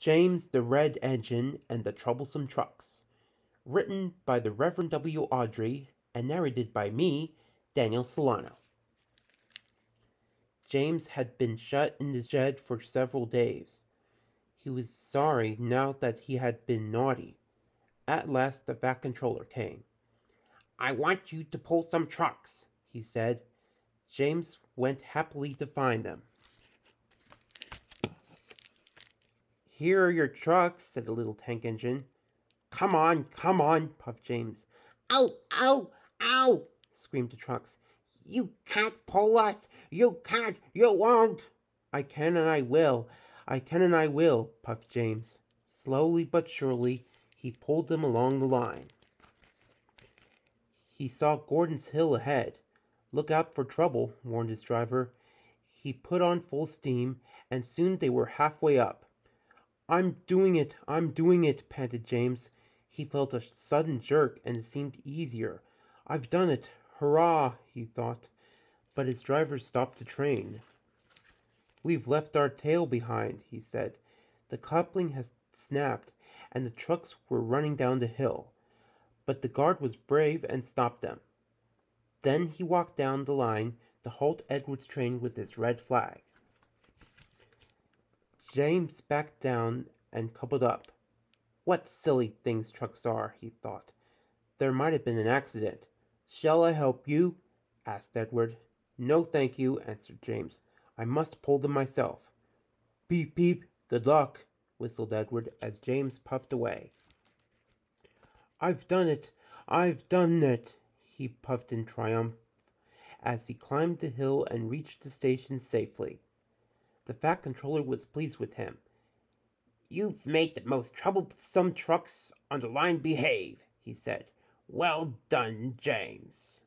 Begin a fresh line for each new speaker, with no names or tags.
James the Red Engine and the Troublesome Trucks. Written by the Reverend W. Awdry and narrated by me, Daniel Celano. James had been shut in the shed for several days. He was sorry now that he had been naughty. At last the Fat Controller came. I want you to pull some trucks, he said. James went happily to find them. Here are your trucks, said the little tank engine. Come on, come on, puffed James.
Ow, ow, ow, screamed the trucks. You can't pull us. You can't. You won't.
I can and I will. I can and I will, puffed James. Slowly but surely, he pulled them along the line. He saw Gordon's Hill ahead. Look out for trouble, warned his driver. He put on full steam, and soon they were halfway up. I'm doing it, I'm doing it, panted James. He felt a sudden jerk, and it seemed easier. I've done it, hurrah, he thought. But his driver stopped the train. We've left our tail behind, he said. The coupling has snapped, and the trucks were running down the hill. But the guard was brave and stopped them. Then he walked down the line to halt Edward's train with his red flag. James backed down and coupled up. What silly things trucks are, he thought. There might have been an accident. Shall I help you? asked Edward. No, thank you, answered James. I must pull them myself. Beep, beep, good luck, whistled Edward as James puffed away. I've done it! I've done it! he puffed in triumph as he climbed the hill and reached the station safely. The Fat Controller was pleased with him.
You've made the most troublesome trucks on the line behave, he said. Well done, James.